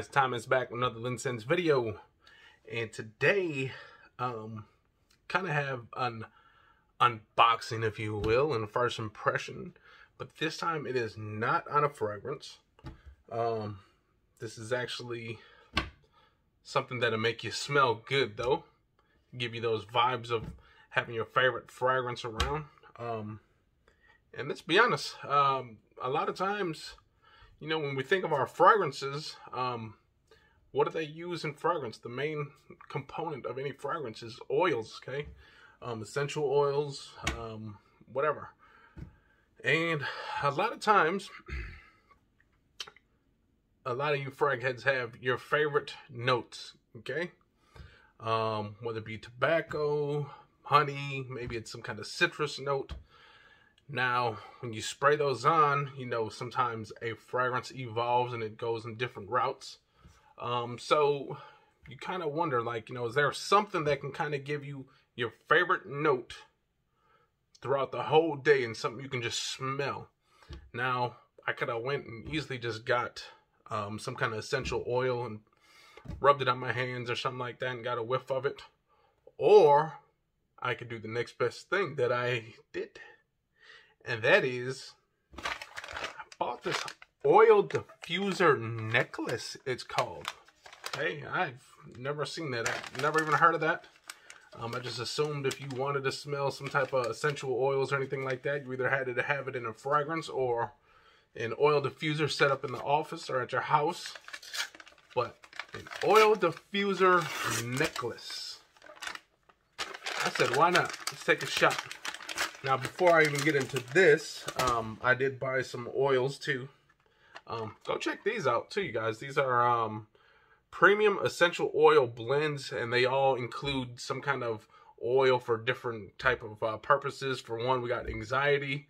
guys, Thomas back with another LinScents video. And today, um, kind of have an unboxing, if you will, and first impression. But this time it is not on a fragrance. Um, this is actually something that'll make you smell good, though. Give you those vibes of having your favorite fragrance around. Um, and let's be honest, um, a lot of times you know, when we think of our fragrances, um, what do they use in fragrance? The main component of any fragrance is oils, okay? Um, essential oils, um, whatever. And a lot of times, a lot of you frag heads have your favorite notes, okay? Um, whether it be tobacco, honey, maybe it's some kind of citrus note. Now, when you spray those on, you know, sometimes a fragrance evolves and it goes in different routes. Um, so you kind of wonder, like, you know, is there something that can kind of give you your favorite note throughout the whole day and something you can just smell? Now, I could have went and easily just got um, some kind of essential oil and rubbed it on my hands or something like that and got a whiff of it. Or I could do the next best thing that I did and that is I bought this oil diffuser necklace. It's called. Hey, I've never seen that. I've never even heard of that. Um, I just assumed if you wanted to smell some type of essential oils or anything like that, you either had to have it in a fragrance or an oil diffuser set up in the office or at your house. But an oil diffuser necklace. I said, why not? Let's take a shot. Now, before I even get into this, um, I did buy some oils too. Um, go check these out too, you guys. These are um, premium essential oil blends, and they all include some kind of oil for different type of uh, purposes. For one, we got anxiety,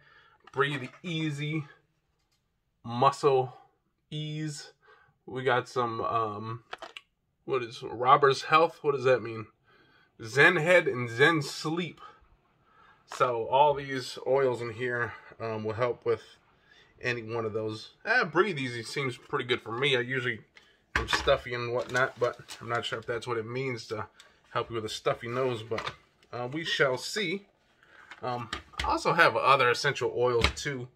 breathe easy, muscle ease. We got some, um, what is Robert's Health? What does that mean? Zen Head and Zen Sleep. So all these oils in here um, will help with any one of those. Ah, breathe easy seems pretty good for me. I usually am stuffy and whatnot, but I'm not sure if that's what it means to help you with a stuffy nose, but uh, we shall see. Um, I also have other essential oils too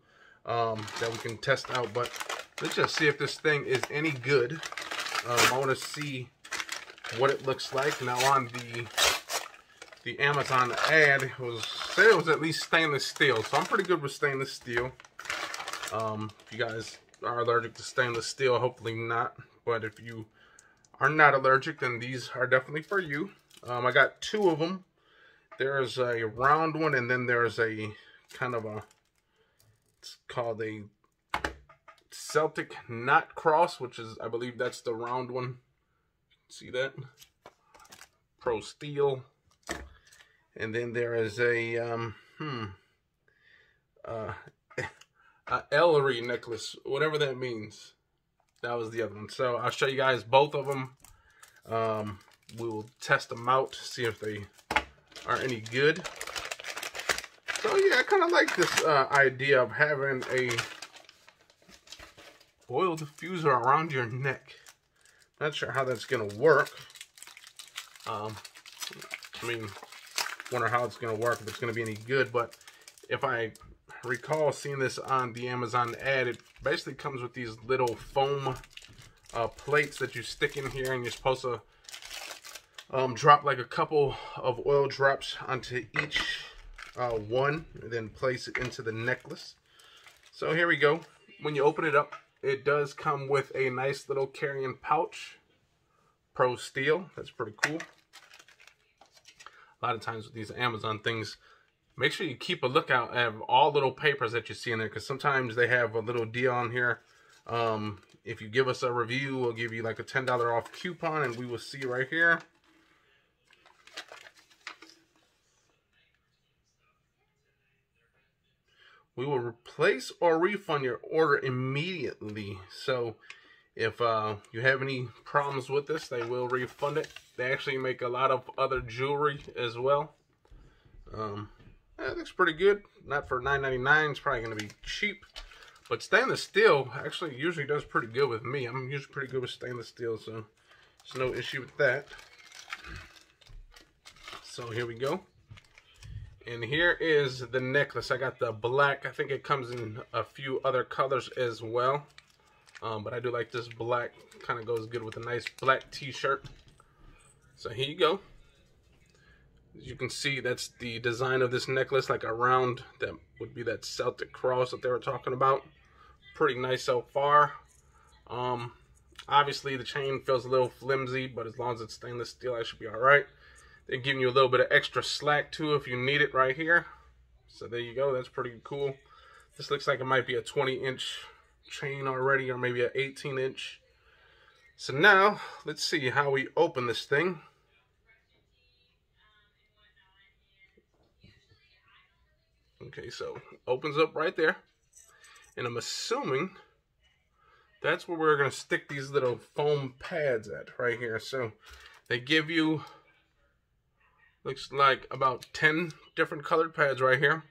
um, that we can test out, but let's just see if this thing is any good. Um, I want to see what it looks like. Now on the the Amazon ad was said it was at least stainless steel, so I'm pretty good with stainless steel. Um, if you guys are allergic to stainless steel, hopefully not. But if you are not allergic, then these are definitely for you. Um, I got two of them. There's a round one, and then there's a kind of a, it's called a Celtic Knot Cross, which is, I believe that's the round one. See that? Pro Steel. And then there is a, um, hmm, uh, a Ellery necklace, whatever that means. That was the other one. So I'll show you guys both of them. Um, we will test them out, see if they are any good. So yeah, I kind of like this uh, idea of having a oil diffuser around your neck. Not sure how that's going to work. Um, I mean, wonder how it's going to work, if it's going to be any good. But if I recall seeing this on the Amazon ad, it basically comes with these little foam uh, plates that you stick in here, and you're supposed to um, drop like a couple of oil drops onto each uh, one, and then place it into the necklace. So here we go. When you open it up, it does come with a nice little carrying pouch. Pro Steel. That's pretty cool a lot of times with these Amazon things, make sure you keep a lookout at all little papers that you see in there because sometimes they have a little deal on here. Um, if you give us a review, we'll give you like a $10 off coupon and we will see right here. We will replace or refund your order immediately. So if uh, you have any problems with this, they will refund it. They actually make a lot of other jewelry as well. Um, that looks pretty good. Not for $9.99. It's probably going to be cheap. But stainless steel actually usually does pretty good with me. I'm usually pretty good with stainless steel, so there's no issue with that. So here we go. And here is the necklace. I got the black. I think it comes in a few other colors as well. Um, but I do like this black. Kind of goes good with a nice black t-shirt. So here you go. As you can see, that's the design of this necklace, like around that would be that Celtic cross that they were talking about. Pretty nice so far. Um, obviously, the chain feels a little flimsy, but as long as it's stainless steel, I should be all right. They're giving you a little bit of extra slack, too, if you need it right here. So there you go. That's pretty cool. This looks like it might be a 20-inch chain already, or maybe an 18-inch. So now, let's see how we open this thing. Okay, so opens up right there. And I'm assuming that's where we're going to stick these little foam pads at right here. So they give you, looks like about 10 different colored pads right here.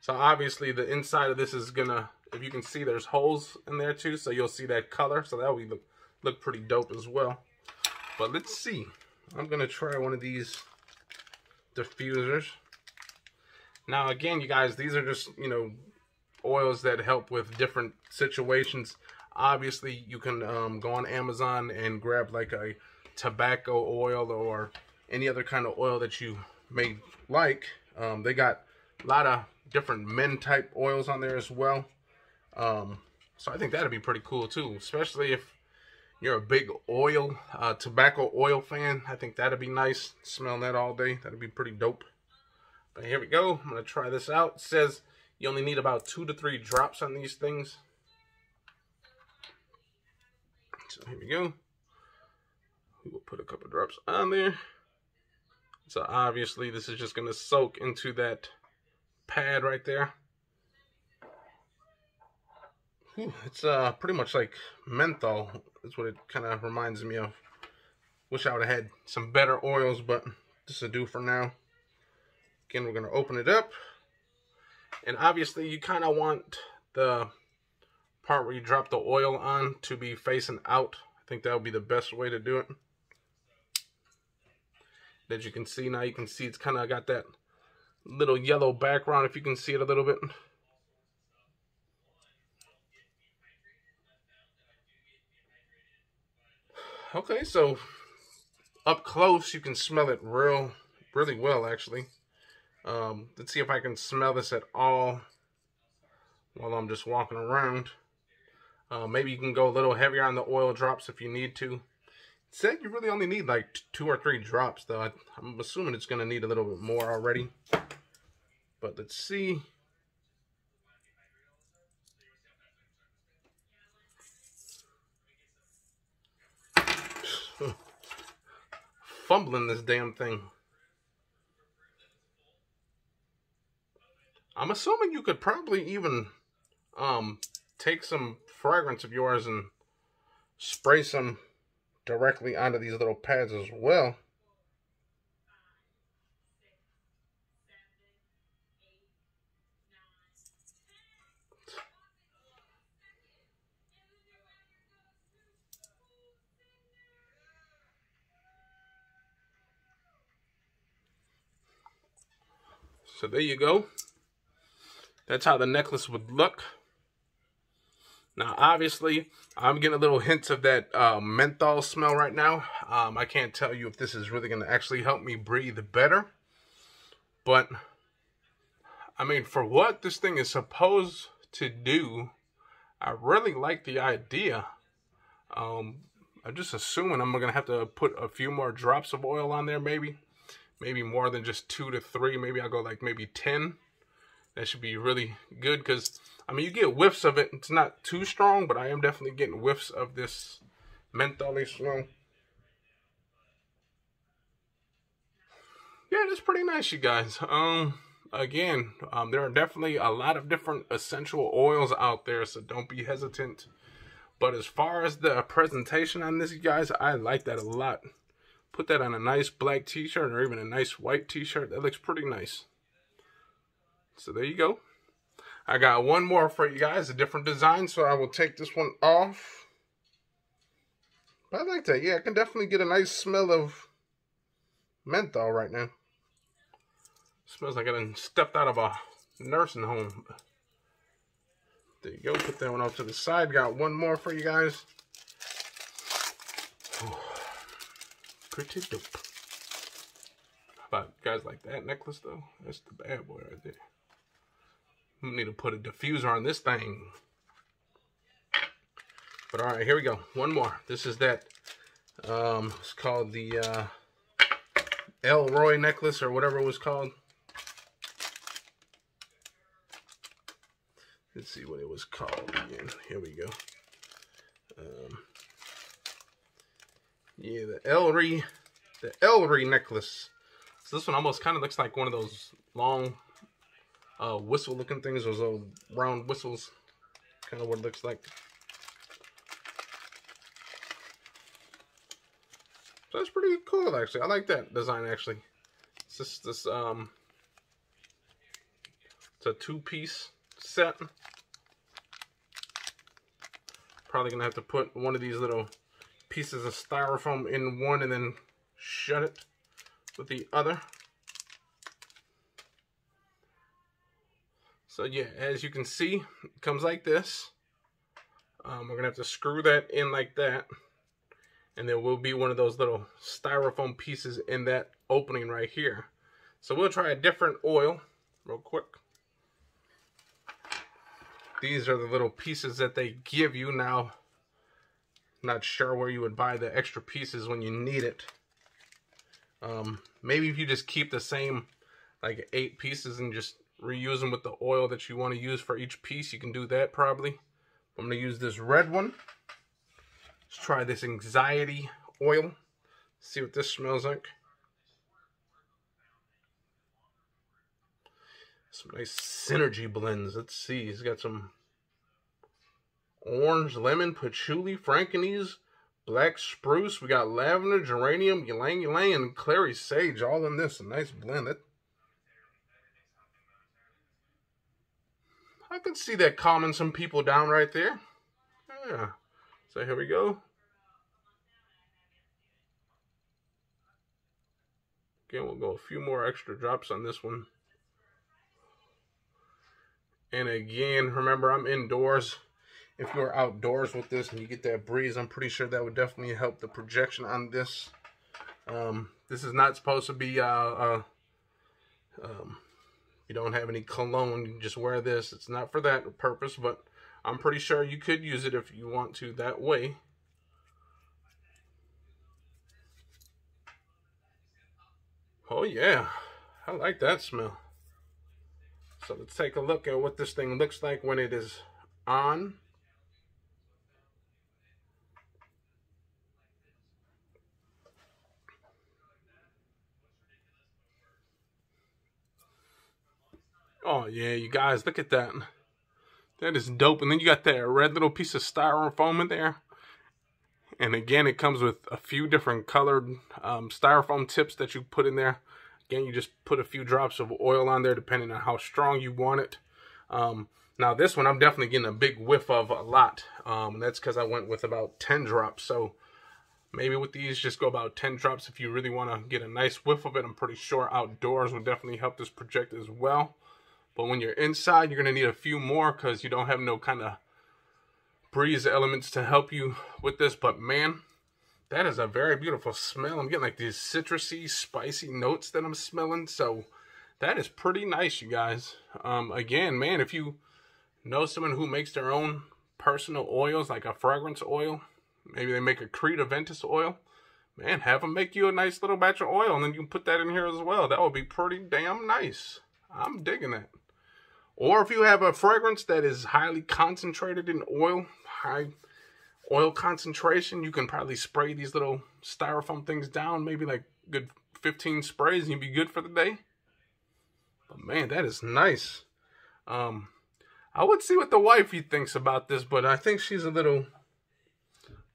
So obviously the inside of this is going to, if you can see, there's holes in there too. So you'll see that color. So that will look, look pretty dope as well. But let's see. I'm going to try one of these diffusers. Now, again, you guys, these are just, you know, oils that help with different situations. Obviously, you can um, go on Amazon and grab like a tobacco oil or any other kind of oil that you may like. Um, they got a lot of different men type oils on there as well. Um, so I think that'd be pretty cool too, especially if you're a big oil, uh, tobacco oil fan. I think that'd be nice. Smelling that all day, that'd be pretty dope. But here we go. I'm going to try this out. It says you only need about two to three drops on these things. So here we go. We will put a couple drops on there. So obviously this is just going to soak into that pad right there. It's uh, pretty much like menthol. That's what it kind of reminds me of. Wish I would have had some better oils, but this will do for now. Again, we're going to open it up. And obviously, you kind of want the part where you drop the oil on to be facing out. I think that would be the best way to do it. As you can see now, you can see it's kind of got that little yellow background, if you can see it a little bit. Okay, so up close, you can smell it real, really well, actually. Um, let's see if I can smell this at all while I'm just walking around. Uh, maybe you can go a little heavier on the oil drops if you need to. It said you really only need like two or three drops though. I, I'm assuming it's going to need a little bit more already. But let's see. Fumbling this damn thing. I'm assuming you could probably even um, take some fragrance of yours and spray some directly onto these little pads as well. So there you go. That's how the necklace would look. Now, obviously, I'm getting a little hints of that uh, menthol smell right now. Um, I can't tell you if this is really going to actually help me breathe better. But, I mean, for what this thing is supposed to do, I really like the idea. Um, I'm just assuming I'm going to have to put a few more drops of oil on there, maybe. Maybe more than just two to three. Maybe I'll go like maybe 10 that should be really good because I mean you get whiffs of it. It's not too strong, but I am definitely getting whiffs of this menthol smell. Yeah, that's pretty nice, you guys. Um, again, um, there are definitely a lot of different essential oils out there, so don't be hesitant. But as far as the presentation on this, you guys, I like that a lot. Put that on a nice black t-shirt or even a nice white t-shirt. That looks pretty nice. So there you go. I got one more for you guys, a different design, so I will take this one off. But I like that. Yeah, I can definitely get a nice smell of menthol right now. Smells like I stepped out of a nursing home. There you go. Put that one off to the side. Got one more for you guys. Pretty dope. How about guys like that necklace though? That's the bad boy right there. Need to put a diffuser on this thing. But all right, here we go. One more. This is that. Um, it's called the uh, Elroy necklace or whatever it was called. Let's see what it was called again. Here we go. Um, yeah, the Elry, the Elry necklace. So this one almost kind of looks like one of those long uh, whistle looking things, those little round whistles. Kind of what it looks like. So that's pretty cool actually. I like that design actually. It's just this um it's a two piece set. Probably gonna have to put one of these little pieces of styrofoam in one and then shut it with the other. So yeah, as you can see, it comes like this. Um, we're gonna have to screw that in like that. And there will be one of those little styrofoam pieces in that opening right here. So we'll try a different oil real quick. These are the little pieces that they give you. Now, not sure where you would buy the extra pieces when you need it. Um, maybe if you just keep the same like eight pieces and just reuse them with the oil that you want to use for each piece, you can do that probably. I'm going to use this red one. Let's try this anxiety oil. See what this smells like. Some nice synergy blends. Let's see. He's got some orange, lemon, patchouli, frankincense, black spruce. We got lavender, geranium, ylang ylang, and clary sage all in this. A nice blend. It, I can see that calming some people down right there. Yeah. So here we go. Again, we'll go a few more extra drops on this one. And again, remember I'm indoors. If you're outdoors with this and you get that breeze, I'm pretty sure that would definitely help the projection on this. Um, this is not supposed to be, uh, uh, um, you don't have any cologne, you just wear this. It's not for that purpose, but I'm pretty sure you could use it if you want to that way. Oh yeah, I like that smell. So let's take a look at what this thing looks like when it is on. Oh yeah, you guys, look at that. That is dope. And then you got that red little piece of styrofoam in there. And again, it comes with a few different colored um, styrofoam tips that you put in there. Again, you just put a few drops of oil on there depending on how strong you want it. Um, now this one, I'm definitely getting a big whiff of a lot. Um, that's because I went with about 10 drops. So maybe with these, just go about 10 drops if you really want to get a nice whiff of it. I'm pretty sure outdoors will definitely help this project as well. But when you're inside, you're going to need a few more because you don't have no kind of breeze elements to help you with this. But man, that is a very beautiful smell. I'm getting like these citrusy, spicy notes that I'm smelling. So that is pretty nice, you guys. Um, again, man, if you know someone who makes their own personal oils, like a fragrance oil, maybe they make a Creed Aventus oil, man, have them make you a nice little batch of oil, and then you can put that in here as well. That would be pretty damn nice. I'm digging that. Or if you have a fragrance that is highly concentrated in oil, high oil concentration, you can probably spray these little styrofoam things down, maybe like good 15 sprays, and you'll be good for the day. But man, that is nice. Um, I would see what the wifey thinks about this, but I think she's a little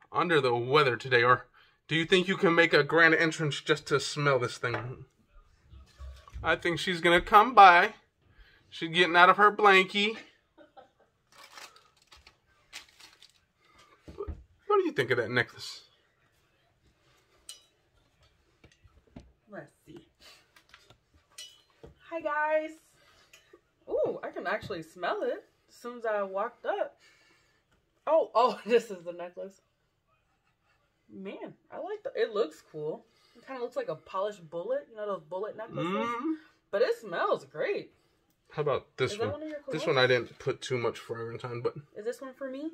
under the weather today. Or do you think you can make a grand entrance just to smell this thing? I think she's going to come by. She's getting out of her blankie. What do you think of that necklace? Let's see. Hi, guys. Ooh, I can actually smell it as soon as I walked up. Oh, oh, this is the necklace. Man, I like the, it looks cool. It kind of looks like a polished bullet, you know, those bullet necklaces. Mm -hmm. But it smells great. How about this one? one This one I didn't put too much fragrance on, but Is this one for me?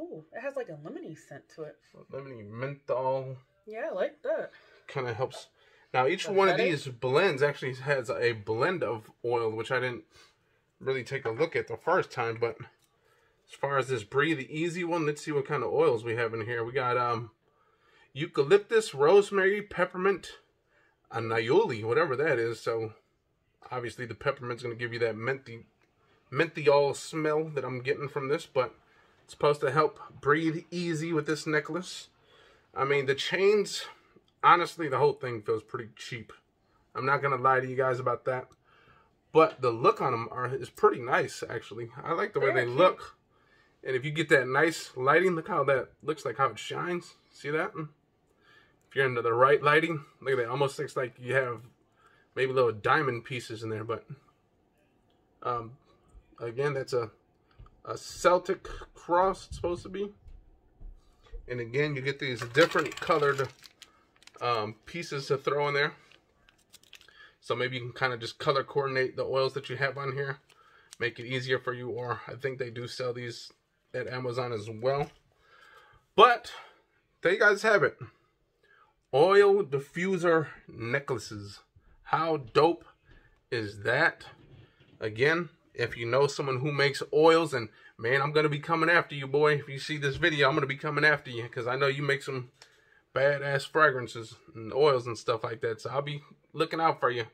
Ooh, it has like a lemony scent to it. lemony menthol Yeah, I like that. kind of helps. Now each The one of these blends actually has a blend of oil, which I didn't really take a look at the first time. But as far as this breathe easy one, let's see what kind of oils we have in here. We got um eucalyptus, rosemary, peppermint, and niaouli, whatever that is. So obviously the peppermint's gonna give you that menthy all smell that I'm getting from this, but it's supposed to help breathe easy with this necklace. I mean the chains honestly, the whole thing feels pretty cheap. I'm not gonna lie to you guys about that. But the look on them are is pretty nice, actually. I like the way Very they cute. look. And if you get that nice lighting, look how that looks like how it shines. See that? If you're into the right lighting, look at that. Almost looks like you have maybe little diamond pieces in there. But um, again, that's a a Celtic cross. It's supposed to be. And again, you get these different colored um, pieces to throw in there. So maybe you can kind of just color coordinate the oils that you have on here. Make it easier for you. Or I think they do sell these at Amazon as well. But there you guys have it. Oil diffuser necklaces. How dope is that? Again, if you know someone who makes oils and man, I'm going to be coming after you, boy. If you see this video, I'm going to be coming after you because I know you make some badass fragrances and oils and stuff like that. So I'll be looking out for you.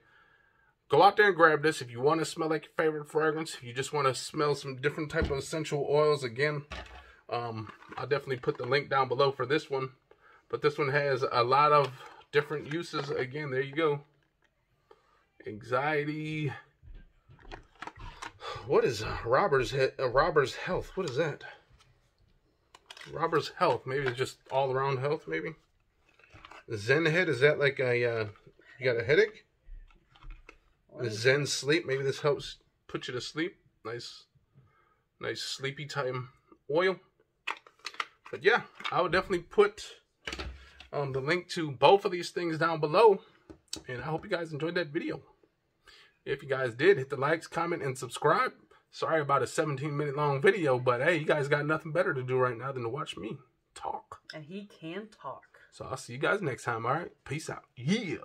Go out there and grab this if you want to smell like your favorite fragrance. If you just want to smell some different type of essential oils, again, um, I'll definitely put the link down below for this one. But this one has a lot of different uses. Again, there you go. Anxiety. What is Robert's he- uh, Robert's health? What is that? Robert's health. Maybe it's just all around health. Maybe. Zen head. Is that like a uh, you got a headache? Zen sleep. Maybe this helps put you to sleep. Nice, nice sleepy time oil. But yeah, I would definitely put um, the link to both of these things down below. And I hope you guys enjoyed that video. If you guys did, hit the likes, comment, and subscribe. Sorry about a 17 minute long video, but hey, you guys got nothing better to do right now than to watch me talk. And he can talk. So I'll see you guys next time, all right? Peace out. Yeah.